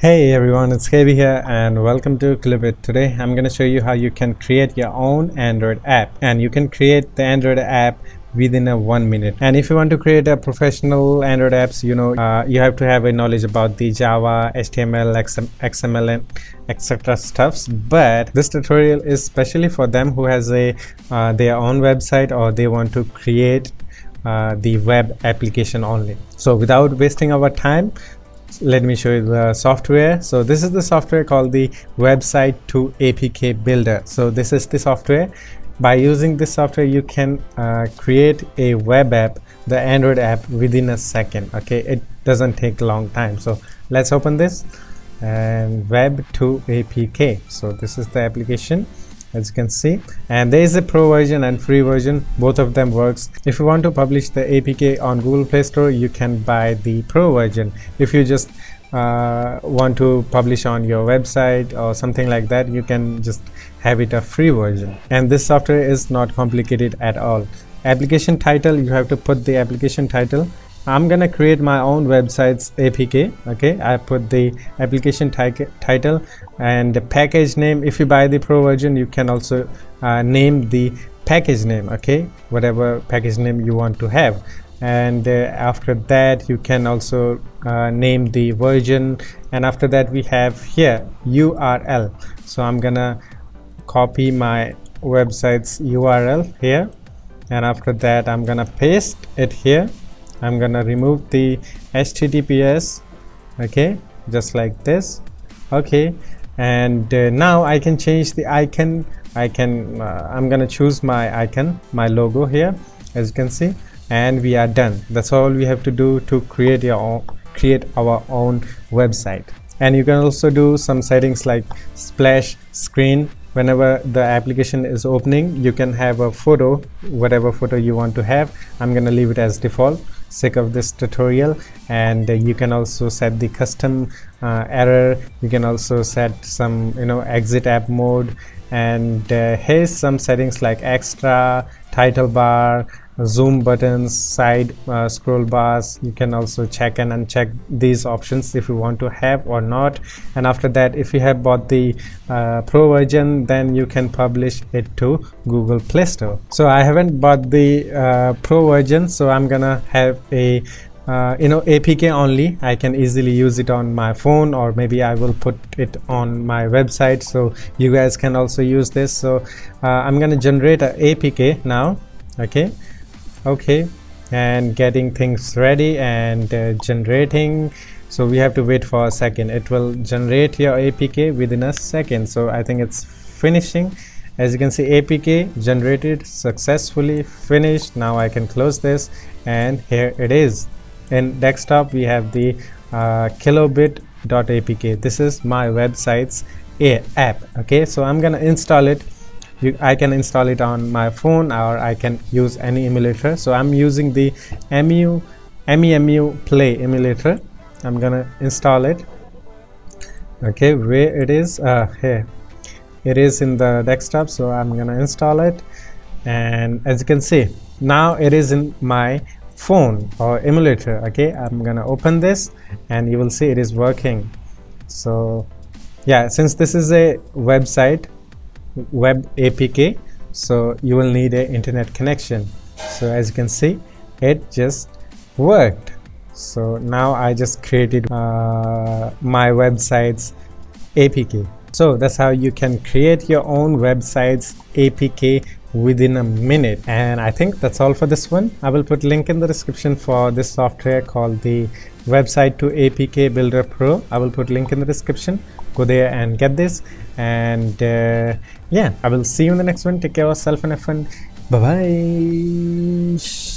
Hey everyone, it's KB here and welcome to Kilobit. Today I'm going to show you how you can create your own Android app. And you can create the Android app within a one minute. And if you want to create a professional android apps you know uh, you have to have a knowledge about the java html xml and etc stuffs. But this tutorial is specially for them who has a uh, their own website or they want to create uh, the web application only. So without wasting our time let me show you the software. So this is the software called the website to apk builder. So this is the software. By using this software you can uh, create a web app the android app within a second okay? It doesn't take long time. So let's open this and web to apk so this is the application as you can see. And there is a pro version and free version. Both of them works. If you want to publish the apk on google play store you can buy the pro version. If you just uh, want to publish on your website or something like that you can just have it a free version. And this software is not complicated at all. Application title you have to put the application title I'm gonna create my own website's APK okay? I put the application title and the package name. If you buy the pro version you can also uh, name the package name okay? Whatever package name you want to have. And uh, after that you can also uh, name the version. And after that we have here URL so I'm gonna copy my website's URL here. And after that I'm gonna paste it here I'm gonna remove the HTTPS okay just like this okay and uh, now I can change the icon. I can uh, I'm gonna choose my icon my logo here as you can see and we are done. That's all we have to do to create your own create our own website. And you can also do some settings like splash screen. Whenever the application is opening you can have a photo whatever photo you want to have. I'm gonna leave it as default sake of this tutorial. And uh, you can also set the custom uh, error. You can also set some you know exit app mode. And uh, here's some settings like extra title bar zoom buttons side uh, scroll bars. You can also check and uncheck these options if you want to have or not. And after that if you have bought the uh, pro version then you can publish it to google play store. So i haven't bought the uh, pro version so i'm gonna have a uh, you know apk only. I can easily use it on my phone or maybe i will put it on my website. So you guys can also use this. So uh, i'm gonna generate a apk now okay okay and getting things ready and uh, generating. So we have to wait for a second. It will generate your apk within a second. So i think it's finishing. As you can see apk generated successfully finished. Now i can close this and here it is. In desktop we have the uh, kilobit.apk this is my website's a app. Okay so i'm gonna install it you, I can install it on my phone or I can use any emulator. So I'm using the MU MEMU play emulator. I'm gonna install it. Okay where it is? Uh, here. It is in the desktop so I'm gonna install it. And as you can see now it is in my phone or emulator. Okay I'm gonna open this and you will see it is working. So yeah since this is a website web apk so you will need an internet connection. So as you can see it just worked. So now i just created uh, my website's apk so that's how you can create your own website's apk within a minute. And i think that's all for this one. I will put link in the description for this software called the website to apk builder pro. I will put link in the description. Go there and get this. And uh, yeah i will see you in the next one. Take care of yourself and fun bye bye